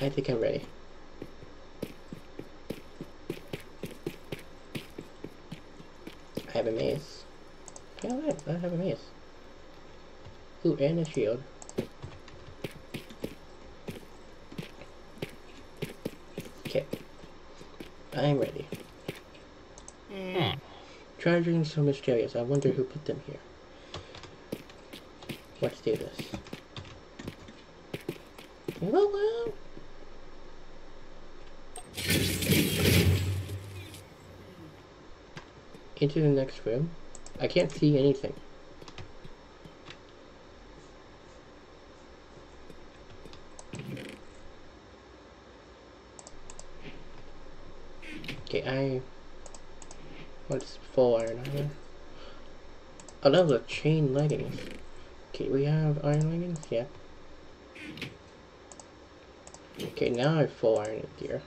I think I'm ready. I have a mace. Yeah, I have a mace. Ooh, and a shield. Okay. I'm ready. Hmm. Charging so mysterious. I wonder who put them here. Let's do this. Whoa, Into the next room. I can't see anything. Okay, I What's full iron armor? Oh, that was a chain leggings. Okay, we have iron leggings? Yeah. Okay, now I have full iron gear.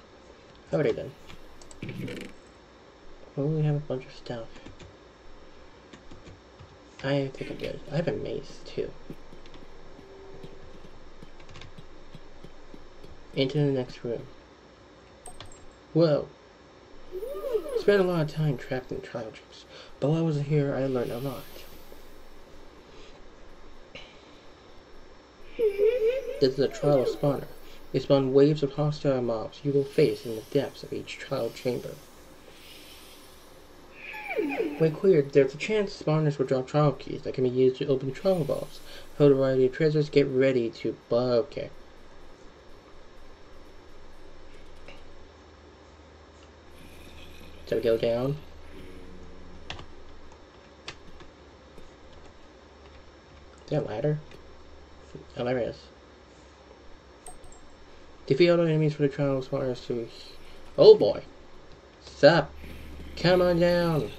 Alrighty then. Oh, we have a bunch of stuff. I think I'm good. I have a mace, too. Into the next room. Whoa spent a lot of time trapped in trial chips, but while I was here, I learned a lot. This is a trial spawner. They spawn waves of hostile mobs you will face in the depths of each trial chamber. When cleared, there's a chance spawners will drop trial keys that can be used to open trial vaults. Hold a variety of treasures, get ready to... Okay. to go down. Is that ladder? Oh, there is. Defeat all enemies for the trial spawns to... Oh boy! Sup? Come on down!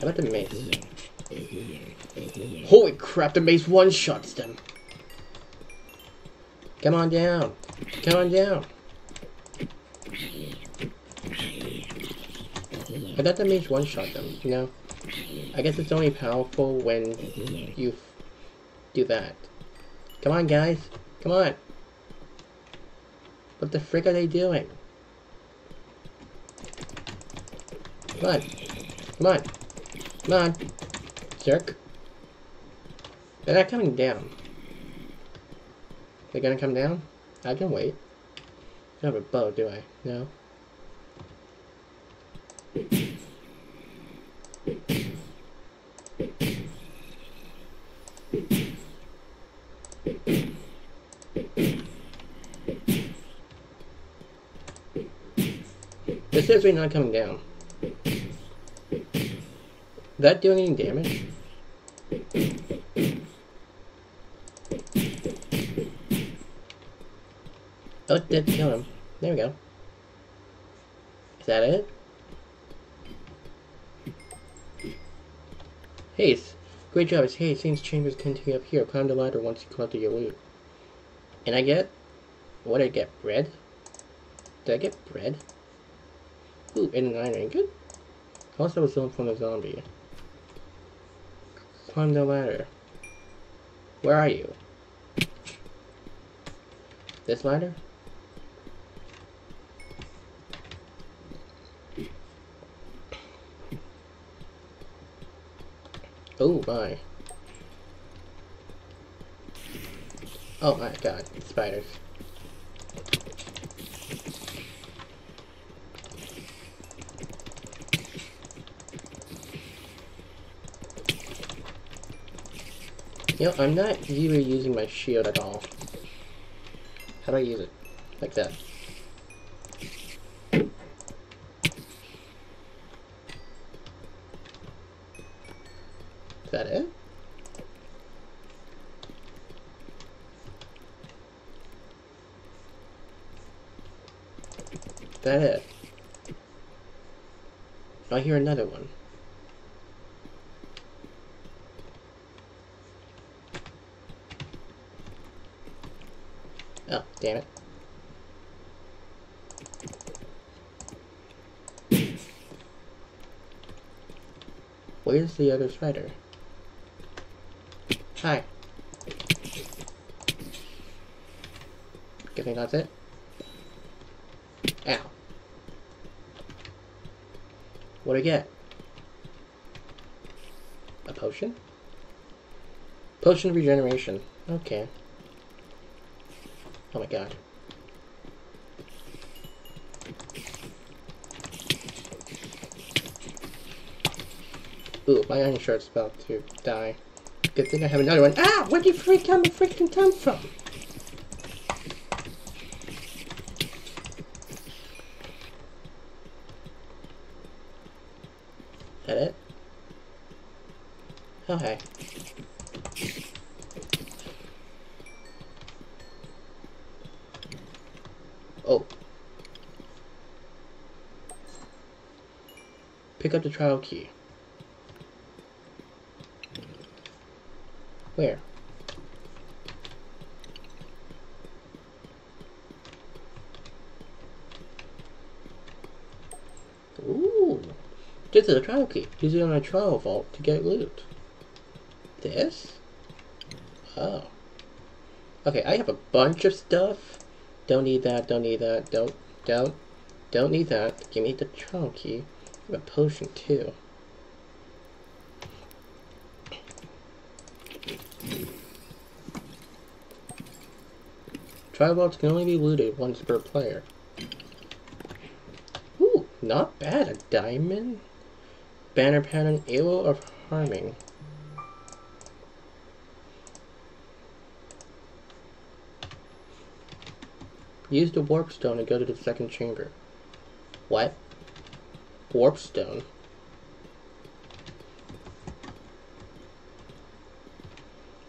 How about the mace? Holy crap, the mace one-shots them. Come on down. Come on down. I thought the mace one-shot them, you know? I guess it's only powerful when you do that. Come on, guys. Come on. What the frick are they doing? Come on. Come on. Come on. Jerk. They're not coming down. They're gonna come down? I can wait. I don't have a bow, do I? No. This says we're not coming down. That doing any damage? Oh, it did kill him. There we go. Is that it? Haste. Great job. It's Haste. Seems chambers continue up here. Climb the ladder once you collect your loot. And I get... What did I get? Bread? Did I get bread? Ooh, and an iron ingot? Also was stolen from a zombie. Climb the ladder. Where are you? This ladder? Oh my. Oh my god, spiders. You know, I'm not really using my shield at all. How do I use it? Like that. Is that it? Is that it? I hear another one. Oh, damn it. Where's the other spider? Hi. Guessing that's it? Ow. What'd I get? A potion? Potion of regeneration. Okay. Oh my god. Ooh, my iron shard's about to die. Good thing I have another one. Ah! Where'd you freak come freaking come from? Is that it? Oh, hey. Oh. Pick the trial key. Where? Ooh. This is a trial key. Use it on a trial vault to get loot. This? Oh. Okay, I have a bunch of stuff. Don't need that, don't need that, don't, don't, don't need that. Give me the trial key. A potion too. Trial can only be looted once per player. Ooh, not bad. A diamond? Banner pattern, able of harming. Use the warp stone to go to the second chamber. What? Warp stone?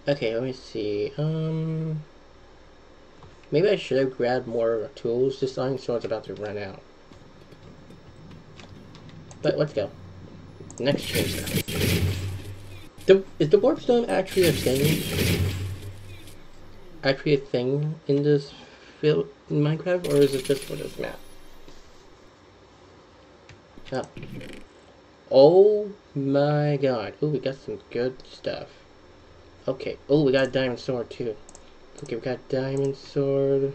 Okay, let me see. Um, maybe I should have grabbed more tools. This iron sword's about to run out. But let's go. Next chamber. The, is the warp stone actually a thing? Actually a thing in this field in Minecraft, or is it just for this map? Oh. Oh my god. Oh, we got some good stuff. Okay. Oh, we got a diamond sword too. Okay, we got diamond sword.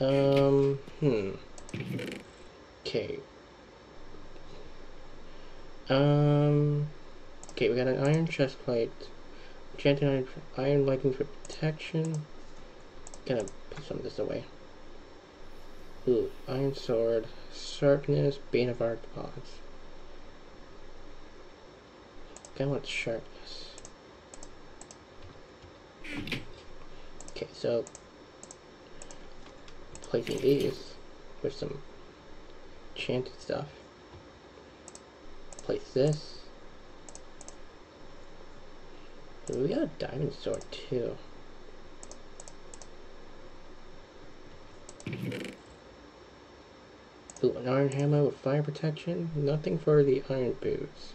Um, hmm. Okay. Um, okay, we got an iron chest plate. Enchanted iron, iron leggings for protection. Gonna put some of this away. Ooh, iron sword, sharpness, bane of arthropods. Kinda want sharpness. Okay, so placing these with some enchanted stuff. Place this. We got a diamond sword too. An iron hammer with fire protection. Nothing for the iron boots.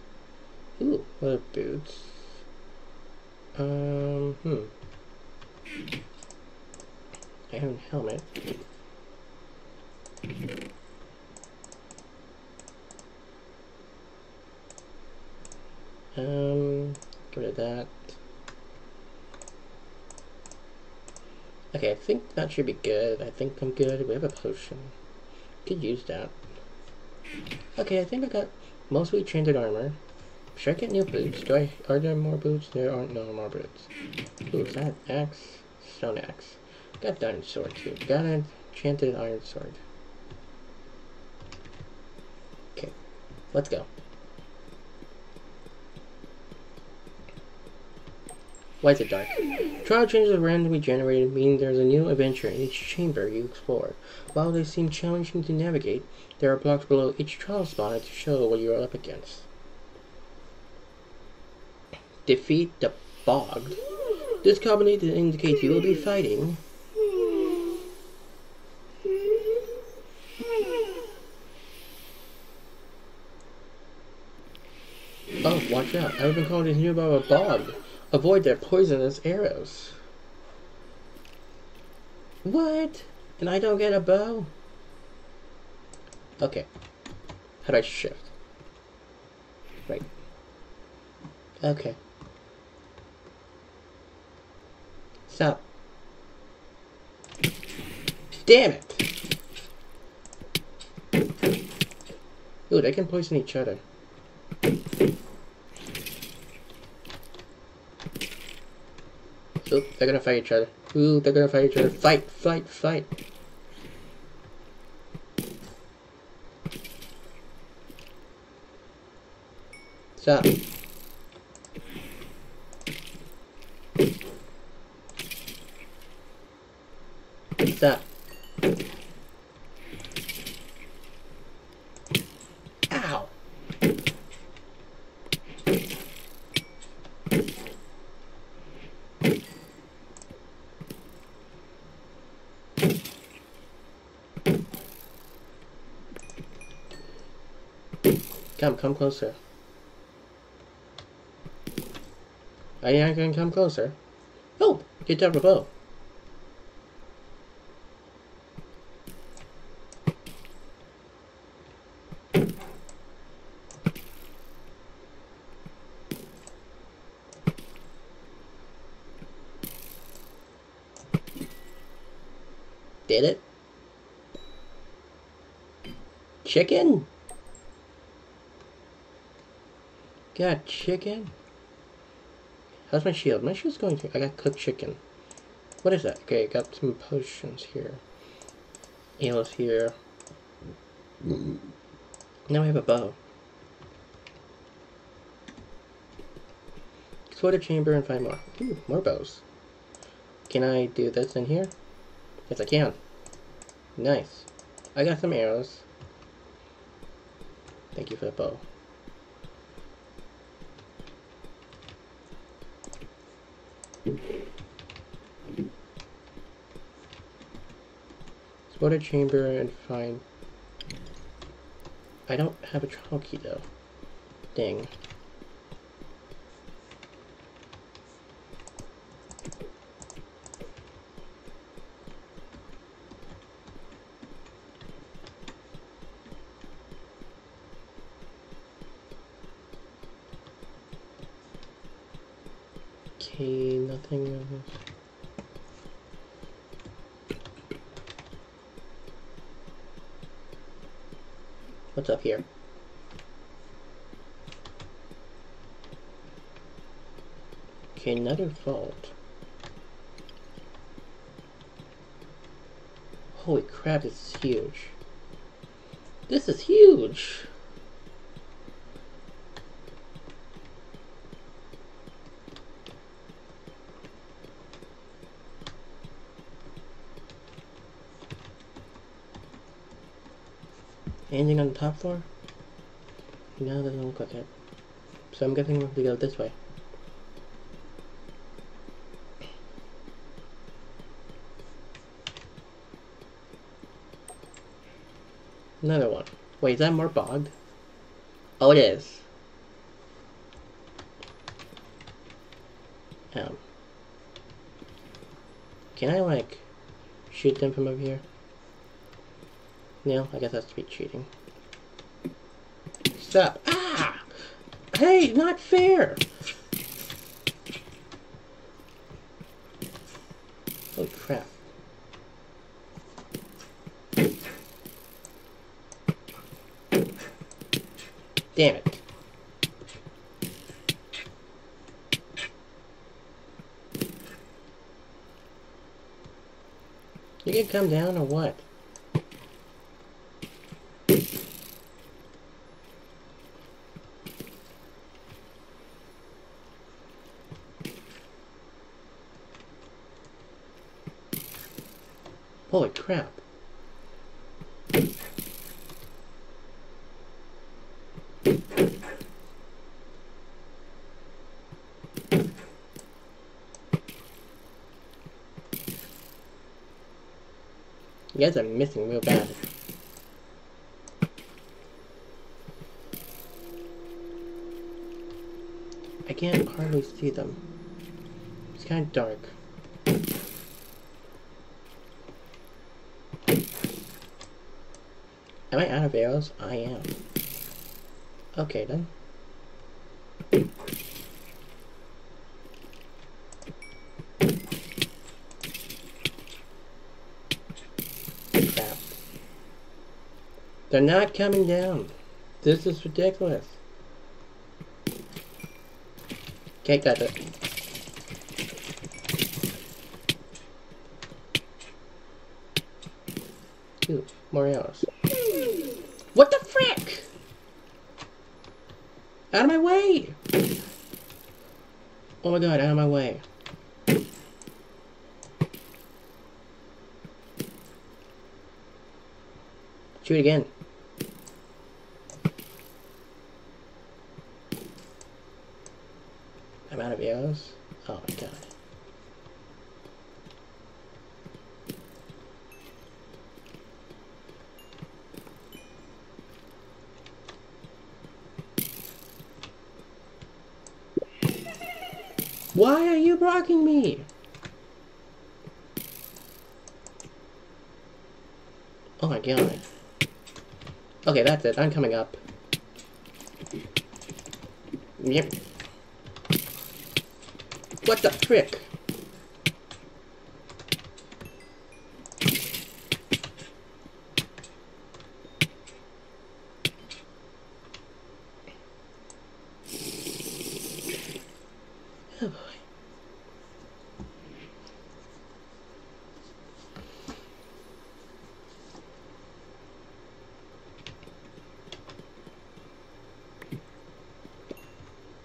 Ooh, what are boots? Um, hmm. Iron helmet. Um, get rid of that. Okay, I think that should be good. I think I'm good. We have a potion. Could use that. Okay, I think I got mostly enchanted armor. Should I get new boots? Do I? Are there more boots? There aren't no more boots. Ooh, is that axe? Stone axe. Got diamond sword too. Got an enchanted iron sword. Okay, let's go. Why is it dark? Trial chambers are randomly generated, meaning there's a new adventure in each chamber you explore. While they seem challenging to navigate, there are blocks below each trial spot to show what you are up against. Defeat the Bogged. This combination indicates you will be fighting Oh, watch out. I've been called to hear about a bog. Avoid their poisonous arrows. What? And I don't get a bow? Okay. How do I shift? Right. Okay. Stop. Damn it! Ooh, they can poison each other. They're gonna fight each other. Ooh, they're gonna fight each other. Fight, fight, fight. Stop. Stop. Ow. Come, come closer. You gonna come closer? Oh, get double bow. Did it? Chicken? Got chicken? How's my shield? My shield's going through. I got cooked chicken. What is that? Okay, I got some potions here. Ale's here. Now I have a bow. Explore the chamber and find more. Ooh, more bows. Can I do this in here? Yes, I can. Nice. I got some arrows. Thank you for the bow. Explore the chamber and find... I don't have a trial key though. Dang. Okay, nothing else. What's up here? Okay, another vault. Holy crap, this is huge. This is huge! Anything on the top floor? No, doesn't look like it. So I'm guessing we have to go this way. Another one. Wait, is that more bogged? Oh, it is. Um. Can I, like, shoot them from over here? No, I guess that's to be cheating. Stop. Ah! Hey, not fair! Holy crap. Damn it. You can come down or what? Holy crap. You guys are missing real bad. I can't hardly see them. It's kind of dark. Am I out of arrows? I am. Okay then. They're not coming down. This is ridiculous. Okay, got it. Ooh, more arrows. What the frick? Out of my way! Oh my god, out of my way. Shoot again. I'm out of arrows. Oh my god. Why are you blocking me? Oh my god. Okay, that's it. I'm coming up. Yep. What the frick? Oh boy.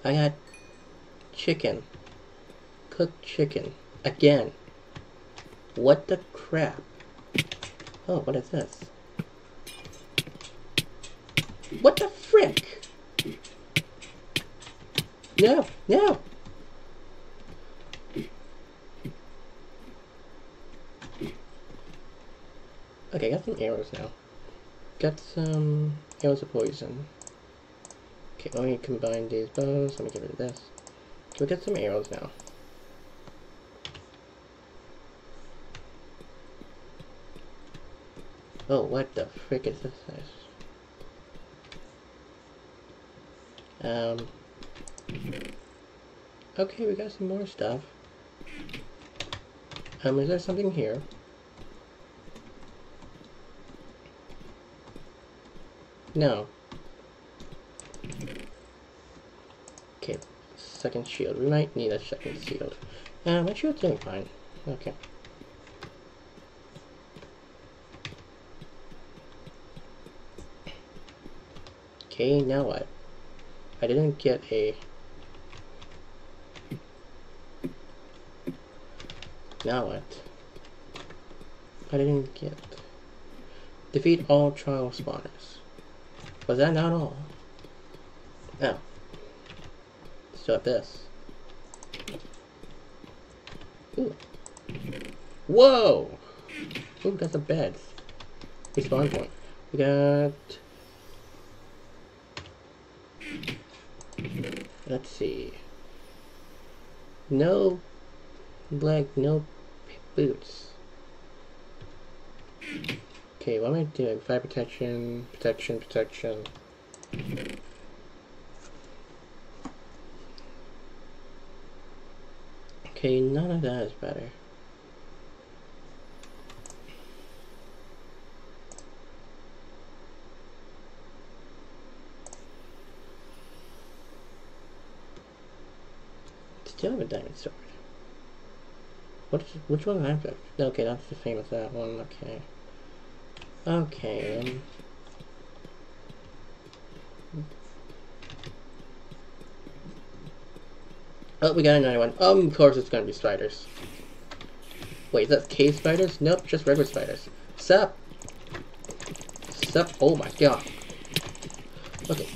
I got chicken. Cooked chicken. Again. What the crap? Oh, what is this? What the frick? No, no! Okay, got some arrows now. Got some arrows of poison. Okay, let me combine these bows. Let me get rid of this. Can we got some arrows now? Oh, what the frick is this? Um. Okay, we got some more stuff. Um, is there something here? No. Okay, second shield. We might need a second shield. Uh, my shield's doing fine. Okay. Okay, now what? I didn't get a... Now what? I didn't get... Defeat all trial spawners. Was that not all? No. Still have this. Ooh. Whoa! Ooh, got some beds. Respawn point. We got... Let's see. No black, no boots. Okay, what am I doing? Fire protection, protection, protection. Okay, none of that is better. Still have a diamond sword. What is, which one am I? Okay, that's the same as that one. Okay. Okay. Um. Oh, we got another one. Um, of course it's gonna be spiders. Wait, is that cave spiders? Nope, just regular spiders. Sup? Sup? Oh my god. Okay.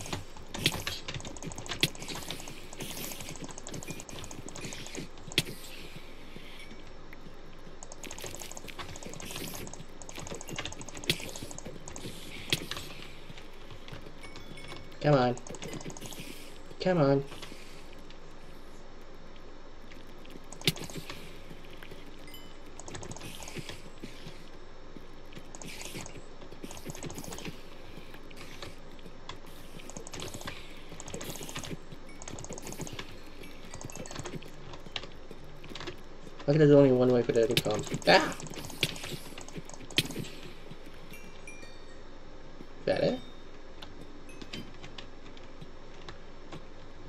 like there's only one way for that to come. Ah! Is that it?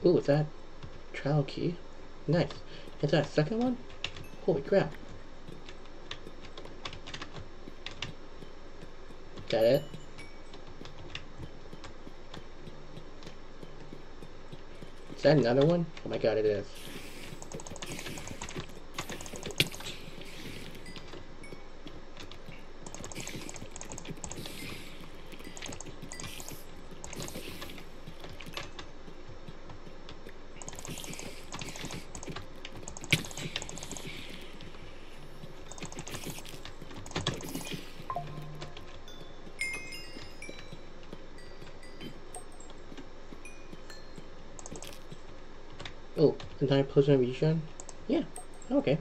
Ooh, is that trial key? Nice. Is that second one? Holy crap. Is that it? Is that another one? Oh my god, it is. I region? Yeah, okay.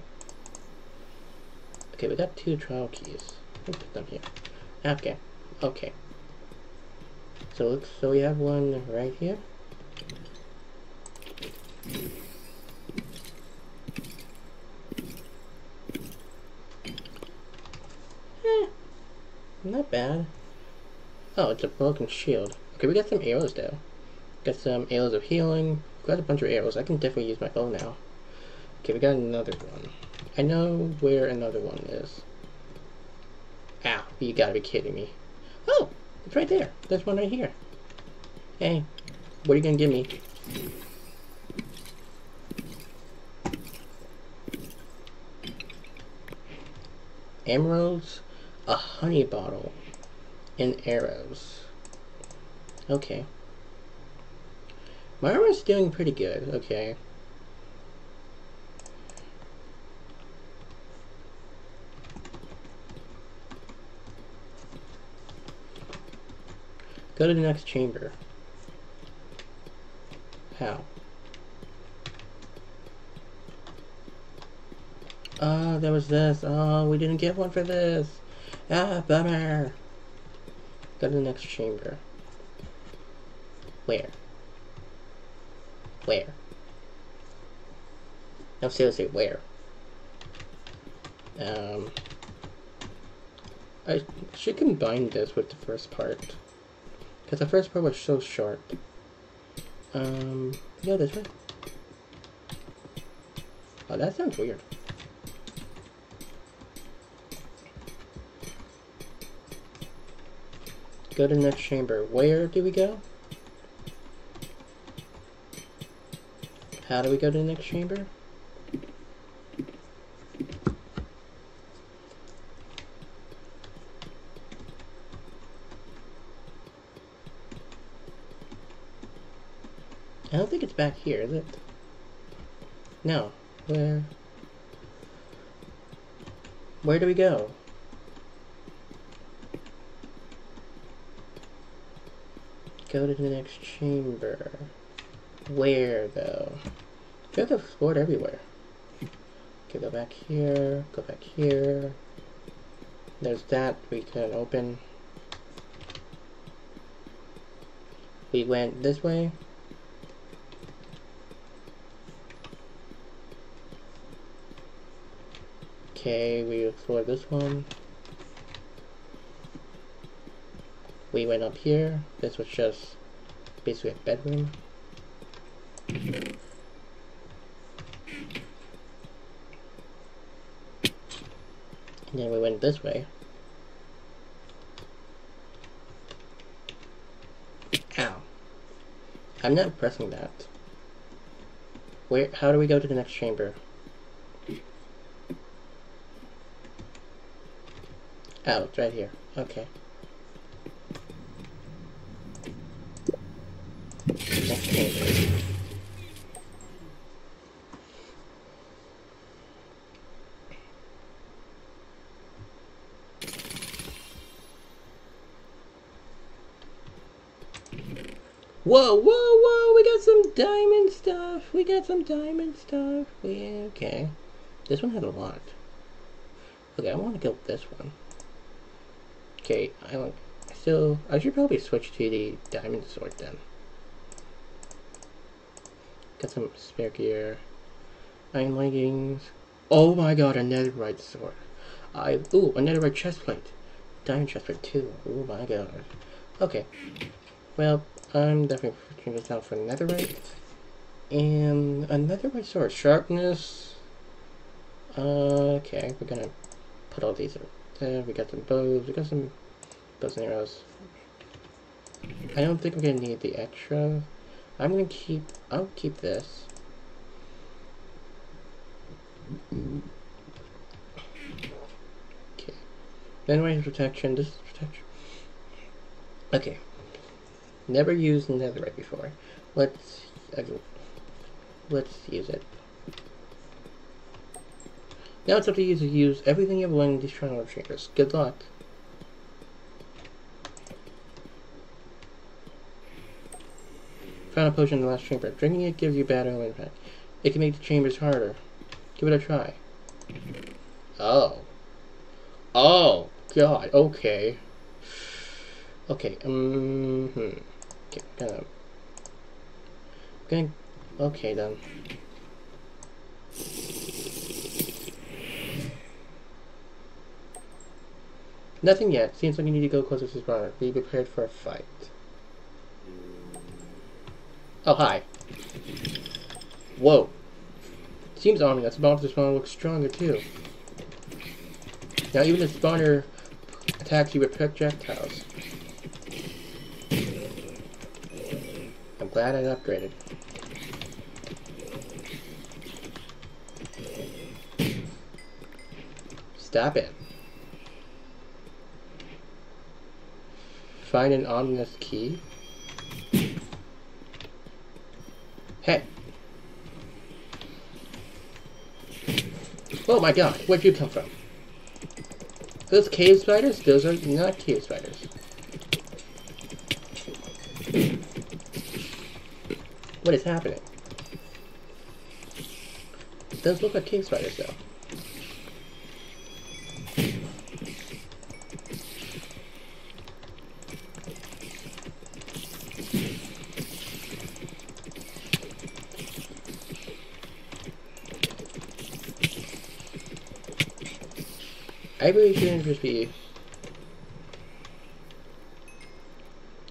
Okay, we got two trial keys. Let's put them here. Okay, okay. So looks so we have one right here. Eh, not bad. Oh, it's a broken shield. Okay, we got some arrows though. Got some arrows of healing. Got a bunch of arrows. I can definitely use my bow now. Okay, we got another one. I know where another one is. Ow, you gotta be kidding me. Oh, it's right there. There's one right here. Hey, what are you gonna give me? Emeralds, a honey bottle, and arrows. Okay. My armor's doing pretty good, okay. Go to the next chamber. How? Ah, there was this. Oh, we didn't get one for this. Ah, bummer. Go to the next chamber. Where? Where? No, seriously, where? Um, I should combine this with the first part. Because the first part was so short. Um, yeah, this way. Oh, that sounds weird. Go to the next chamber. Where do we go? How do we go to the next chamber? I don't think it's back here, is it? No. Where? Where do we go? Go to the next chamber. Where, though? We have to explore everywhere. Okay, go back here, go back here. There's that we can open. We went this way. Okay, we explored this one. We went up here. This was just basically a bedroom. And then we went this way. Ow. I'm not pressing that. Where, how do we go to the next chamber? Oh, it's right here. Okay. Next chamber. Whoa, whoa, whoa, we got some diamond We got some diamond stuff. Okay. This one had a lot. Okay, I want to go this one. Okay, I like, so, I should probably switch to the diamond sword then. Got some spare gear. Iron leggings. Oh my god, a netherite sword. I, ooh, a netherite chestplate. Diamond chestplate too. Oh my god. Okay. Well, I'm definitely putting this down for netherite. And another sword. Sharpness. Uh, okay, we're gonna put all these there. We got some bows. We got some bows and arrows. I don't think we're gonna need the extra. I'm gonna keep. I'll keep this. Okay. Then range protection. This is protection. Okay. Never used netherite before. Let's. Uh, let's use it. Now it's up to you to use everything you've learned in these trial chambers. Good luck. Found a potion in the last chamber. Drinking it gives you bad early impact. It can make the chambers harder. Give it a try. Oh. Oh, God. Okay. Okay. Um. Hmm. Okay. Gonna. Gonna. Okay then. Nothing yet. Seems like you need to go closer to the spawner. Be prepared for a fight. Oh, hi. Whoa. Seems ominous. The the spawner looks stronger, too. Now, even the spawner attacks you with projectiles. I'm glad I upgraded. Stop it. Find an ominous key. Hey. Oh my god, where'd you come from? Those cave spiders? Those are not cave spiders. What is happening? It does look like cave spiders though. I really shouldn't just be...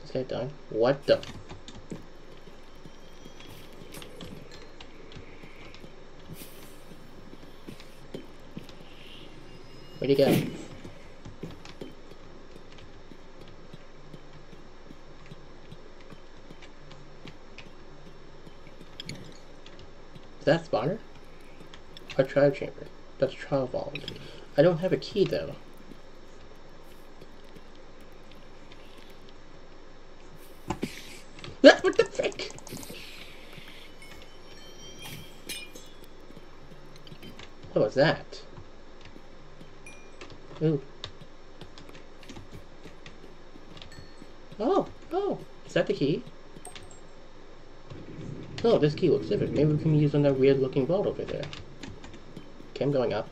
Is that done? What the... Where'd he go? Is that spawner? Or trial chamber? That's trial vault. I don't have a key though. what the frick? What was that? Ooh. Oh, oh, is that the key? Oh, this key looks different. Maybe we can use on that weird looking vault over there. Okay, I'm going up.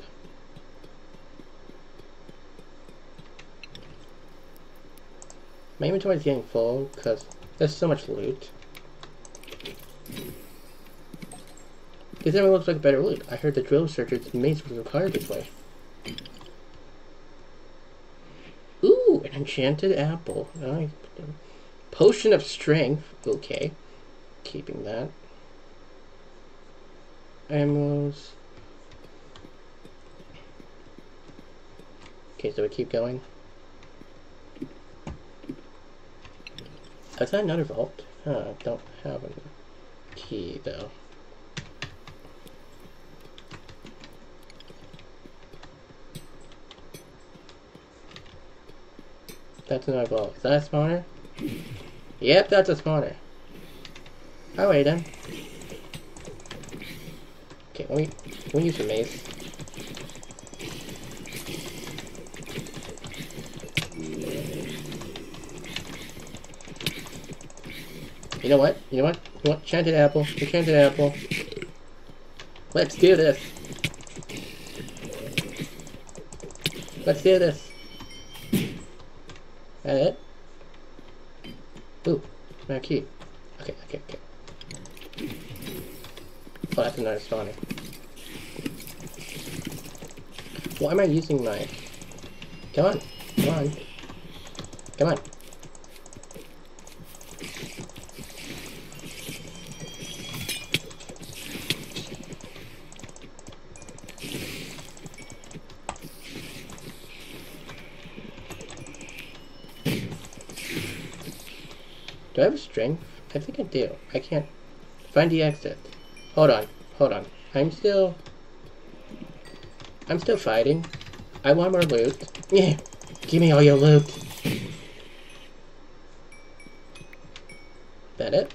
My inventory is getting full because there's so much loot. This never looks like better loot. I heard the drill searcher's mace was required this way. Ooh, an enchanted apple. Nice. Potion of strength. Okay. Keeping that. Ammos. Okay, so we keep going. Is that another vault? Huh, I don't have a key though. That's another vault. Is that a spawner? Yep, that's a spawner. Alright then. Okay, let me use the mace. You know what? You know what? You want Enchanted apple? Enchanted apple. Let's do this. Let's do this. That it? Ooh, my key. Okay, okay, okay. Oh, that's another spawner. Why am I using my... Come on, come on. Come on. I have strength? I think I do. I can't find the exit. Hold on, hold on. I'm still... I'm still fighting. I want more loot. Yeah, give me all your loot. That it?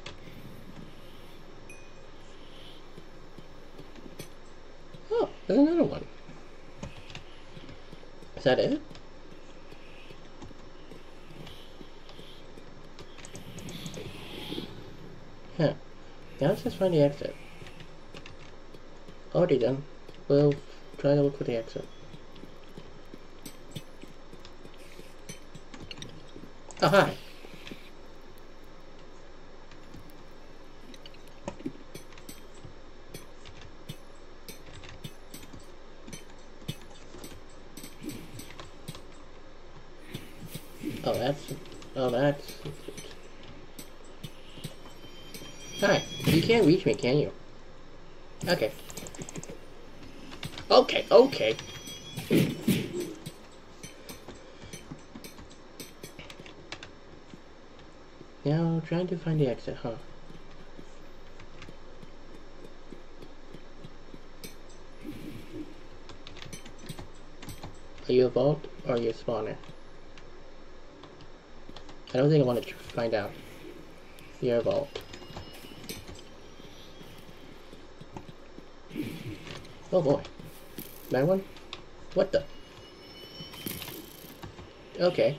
Oh, there's another one. Is that it? Huh. Now let's just find the exit. Already done. We'll try to look for the exit. Oh, hi. Oh, that's... Oh, that's... Hi. You can't me, can you? Okay. Okay, okay. Now, trying to find the exit, huh? Are you a vault or are you a spawner? I don't think I want to find out. You're a vault. Oh boy. That one? What the? Okay.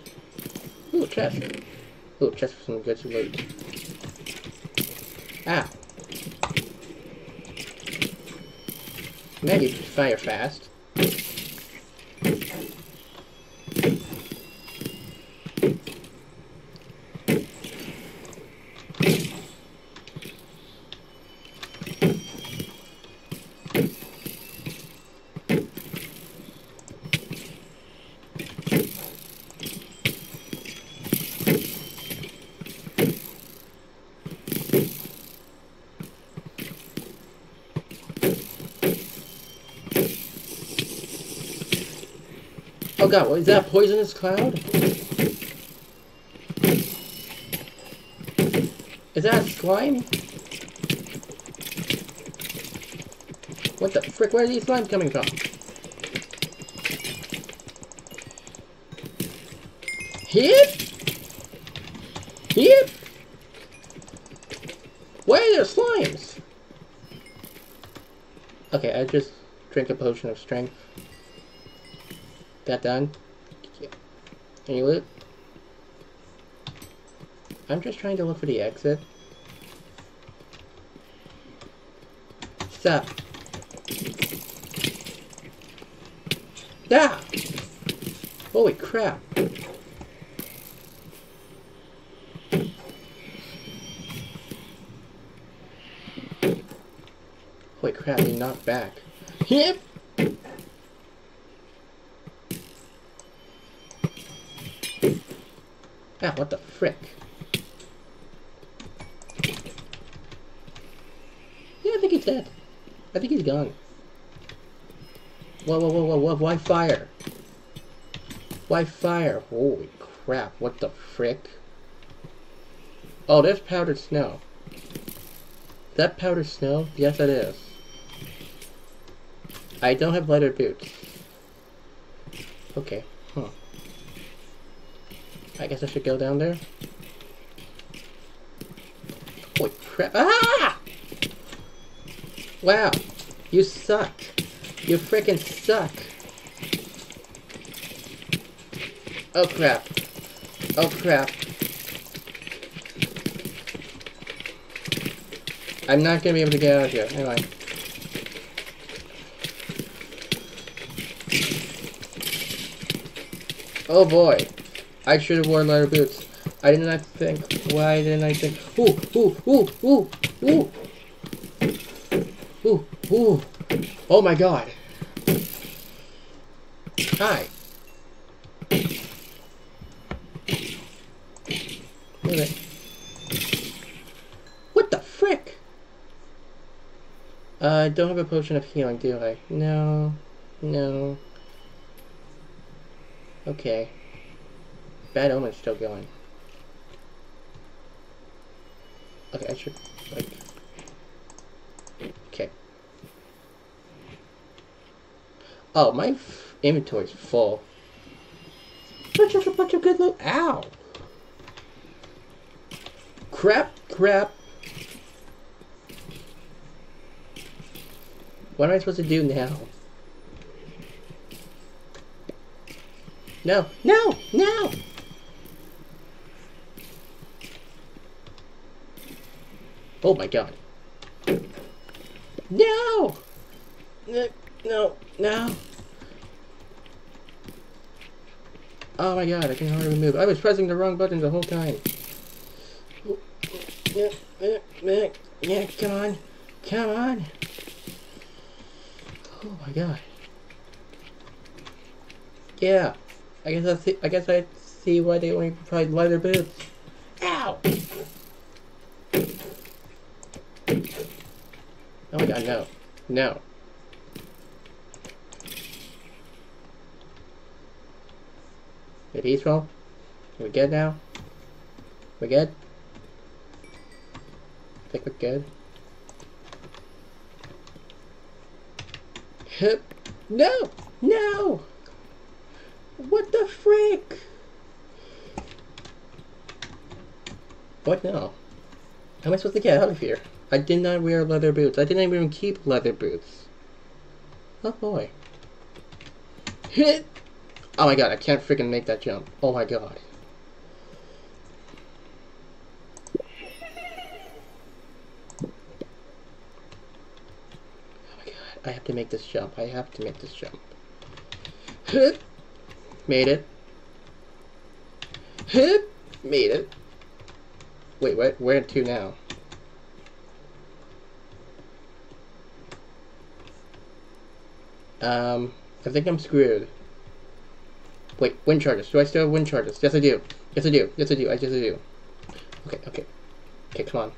Ooh, chest. Ooh, chest for some good loot. Ah. Man, you fire fast. Oh god, what is that? Poisonous cloud? Is that slime? What the frick? Where are these slimes coming from? Here? Here? Where are there slimes? Okay, I just drank a potion of strength. That done? Any loot? I'm just trying to look for the exit. Stop. Ah! Holy crap. Holy crap, he knocked back. Yep! Ah, what the frick? Yeah, I think he's dead. I think he's gone. Whoa, whoa, whoa, whoa, whoa, why fire? Why fire? Holy crap, what the frick? Oh, there's powdered snow. That powdered snow? Yes, it is. I don't have leather boots. Okay, huh. I guess I should go down there. Holy crap. Ah! Wow. You suck. You freaking suck. Oh crap. Oh crap. I'm not gonna be able to get out of here, I? Oh boy. I should have worn leather boots. I did not think. Why didn't I think? Ooh, ooh, ooh, ooh, ooh. Ooh, ooh. Oh my god. Hi. Okay. What the frick? Uh, I don't have a potion of healing, do I? No. No. Okay. Bad Omen's still going. Okay, I should, like... Okay. Oh, my inventory's full. But a bunch of good loot. Ow! Crap, crap. What am I supposed to do now? No, no, no! Oh my god. No! No, no. Oh my god, I can hardly move. I was pressing the wrong button the whole time. Yeah, come on. Come on. Oh my god. Yeah. I guess I see I guess I see why they only provide leather boots. Ow! Oh my god, no. Are peaceful? Are we good now? We good? think we're good. No! No! What the frick? What now? How am I supposed to get out of here? I did not wear leather boots. I didn't even keep leather boots. Oh boy. Hit! Oh my god, I can't freaking make that jump. Oh my god. Oh my god, I have to make this jump. I have to make this jump. Hit! Made it. Hit! Made it. Wait, what? Where to now? Um, I think I'm screwed. Wait, wind charges. Do I still have wind charges? Yes, I do. Yes, I do. Yes, I do. I just do. Okay, okay. Okay, come on.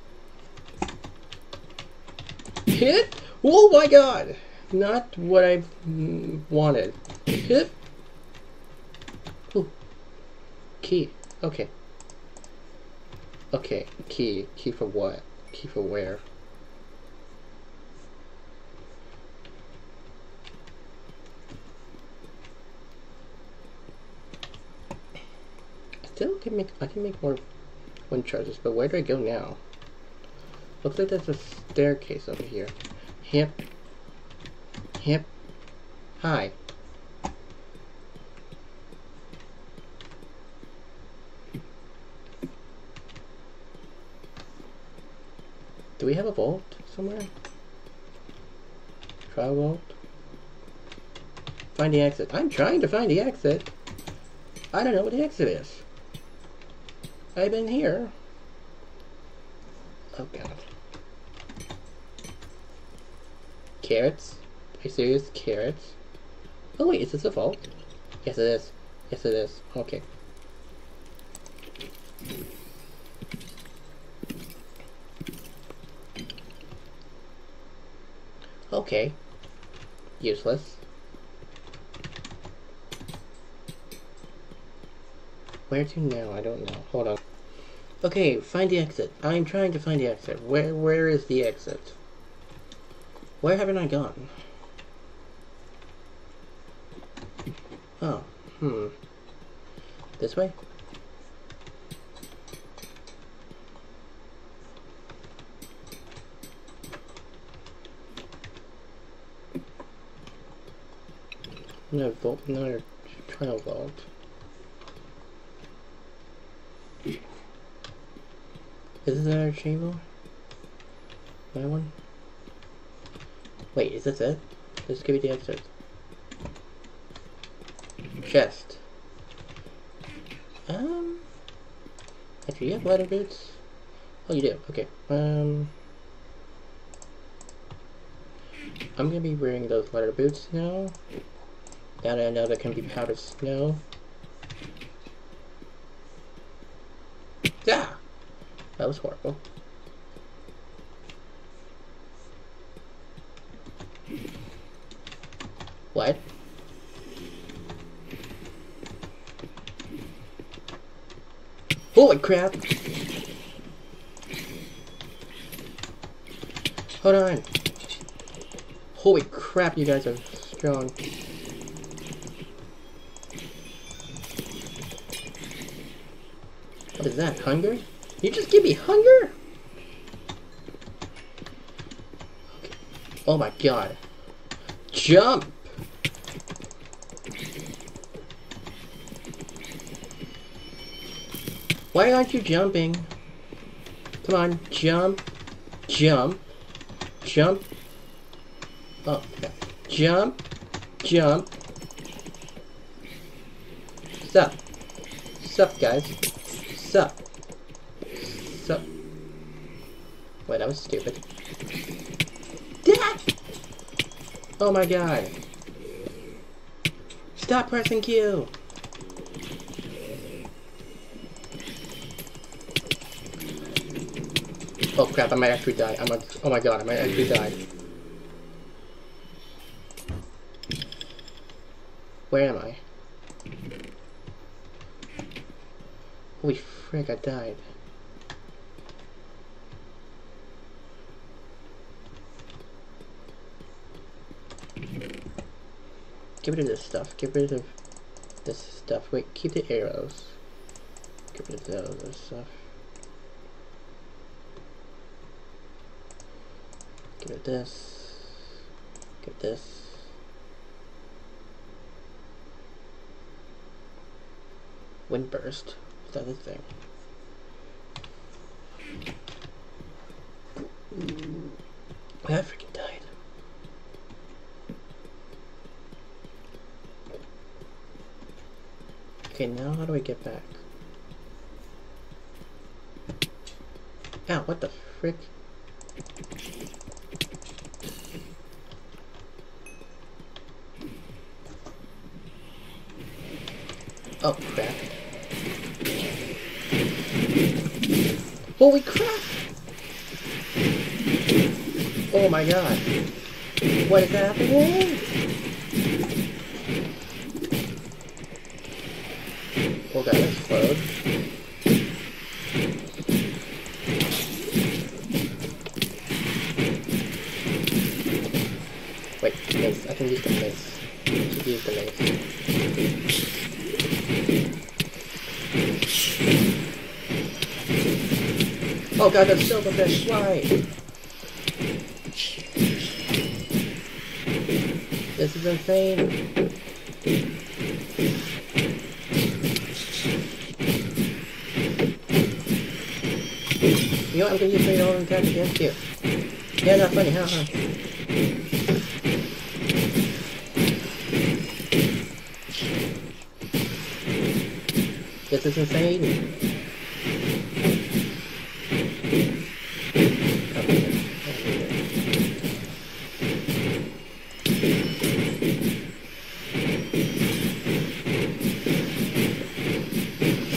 Hit! Oh my god! Not what I wanted. Hit! Ooh. Key. Okay. Okay, key. Key for what? Key for where? Still can make I can make more wind charges, but where do I go now? Looks like there's a staircase over here. Hip. Hip. Hi. Do we have a vault somewhere? Try vault. Find the exit. I'm trying to find the exit. I don't know what the exit is. I've been here. Oh god. Carrots? Are you serious? Carrots? Oh wait, is this a vault? Yes it is. Yes it is. Okay. Okay. Useless. Where to now? I don't know. Hold on. Okay, find the exit. I'm trying to find the exit. Where where is the exit? Where haven't I gone? Oh, hmm. This way? No vault, no trial vault. Is this another chamber? That one? Wait, is this it? This could be the exit. Chest. Um. Actually, you have leather boots? Oh, you do. Okay. Um. I'm gonna be wearing those leather boots now. Now that I know there can be powdered snow. Yeah! That was horrible. What? Holy crap! Hold on. Holy crap, you guys are strong. What is that, hunger? You just give me hunger? Okay. Oh my god. Jump! Why aren't you jumping? Come on, jump, jump, jump. Oh, okay. Jump, jump. Sup. Sup, guys. Sup. Wait, that was stupid. Dad! Oh my god. Stop pressing Q! Oh crap, I might actually die. I'm a, oh my god, I might actually die. Where am I? Holy frick, I died. Get rid of this stuff. Get rid of this stuff. Wait, keep the arrows. Get rid of the other stuff. Get rid of this. Get this. Windburst. Is that a thing? Mm. I freaking died. Okay, now how do I get back? Ow, what the frick? Oh, crap. Holy crap! Oh my god. What is happening? God, explode. Wait, mace. I can use the mace. I should use the mace. Oh god, that's silverfish, why? This is insane. You know what, I'm gonna use my own attack against you. Yeah, not funny, haha. This is insane.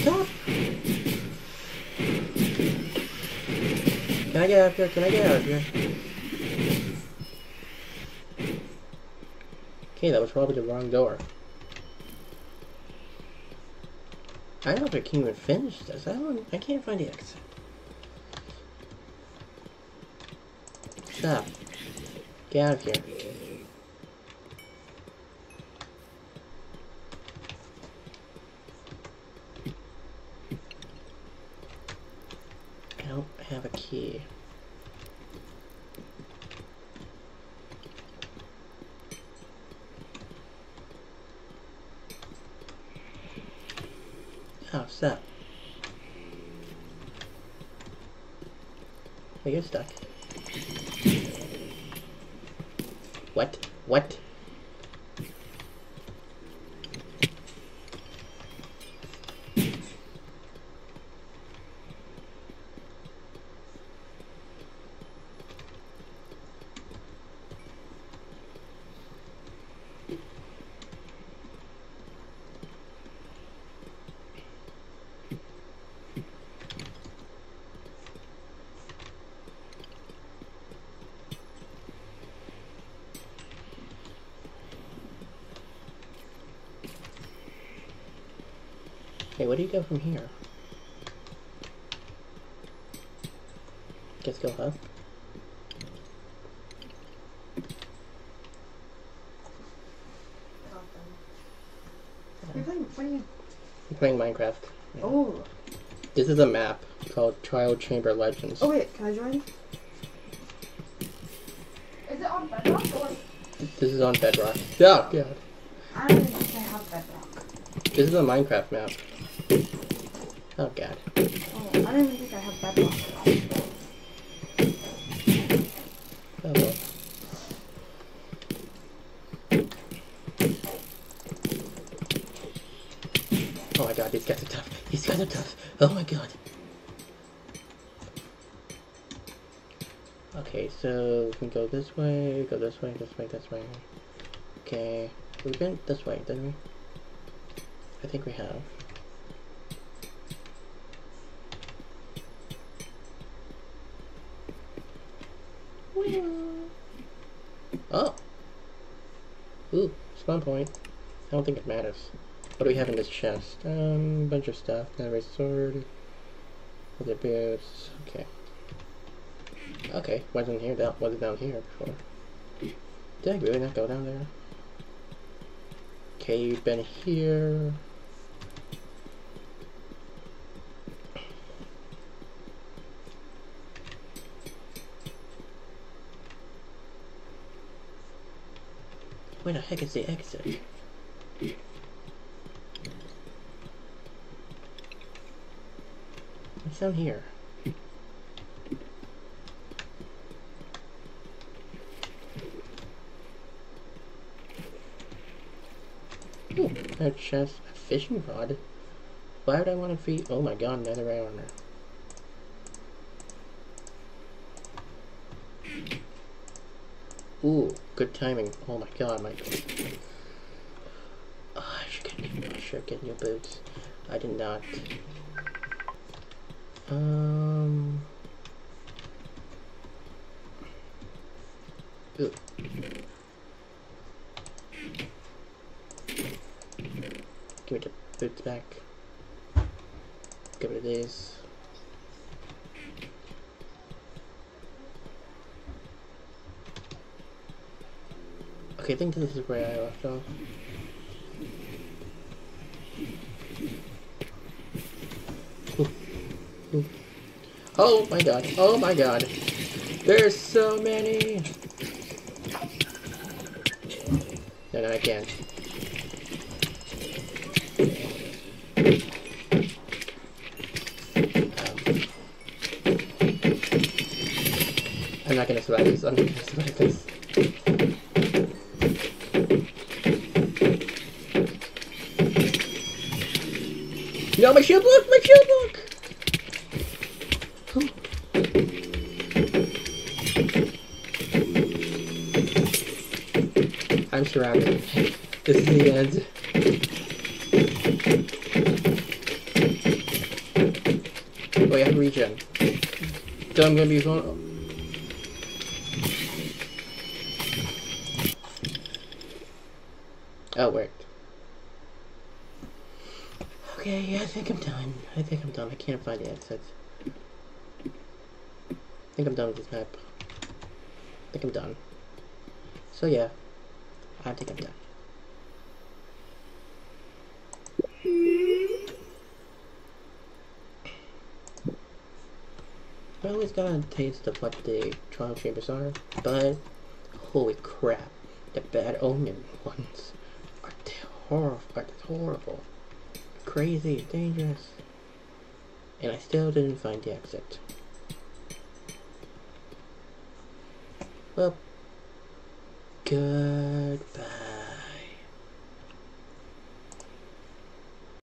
Stop! Can I get out here? Can I get out of here? Okay, that was probably the wrong door. I don't know if I can even finish this. I don't. I can't find the exit. Stop. Get out of here. Okay, where do you go from here? Guess go home. You're playing. I'm playing Minecraft. Yeah. Oh. This is a map called Trial Chamber Legends. Oh wait, can I join? Is it on Bedrock or? This is on Bedrock. Yeah, oh. God. I don't think I have Bedrock. This is a Minecraft map. Oh god. Oh, I don't even think I have Bedrock. Oh well. Oh my god, these guys are tough. These guys are tough. Oh my god. Okay, so we can go this way, go this way, this way, this way. Okay. We've been this way, didn't we? I think we have. Oh! Ooh, spawn point. I don't think it matters. What do we have in this chest? Um, bunch of stuff. Another sword. Other boots. Okay. Okay, wasn't here down wasn't down here before. Did I really not go down there? Okay, you've been here. Where the heck is the exit? Down here? Ooh, a chest, a fishing rod. Why would I want to feed? Oh my god, another armor. Ooh, good timing. Oh my god, my. Oh, I get, I should get new boots. I did not. Um. Give me the boots back. Rid of these. Okay, I think this is where I left off. Oh my god, oh my god. There's so many! No, no, I can't. Um, I'm not gonna survive this, I'm not gonna survive this. No, my shield block! My shield! I'm. This is the end. Oh, yeah, regen. So I'm gonna be vulnerable. Oh, it worked. Okay, yeah, I think I'm done. I think I'm done. I can't find the exits. I think I'm done with this map. I think I'm done. So yeah, I think I'm done. I always got a taste of what the trial chambers are, but holy crap, the bad omen ones are horrible. Are horrible crazy, dangerous. And I still didn't find the exit. Well, goodbye.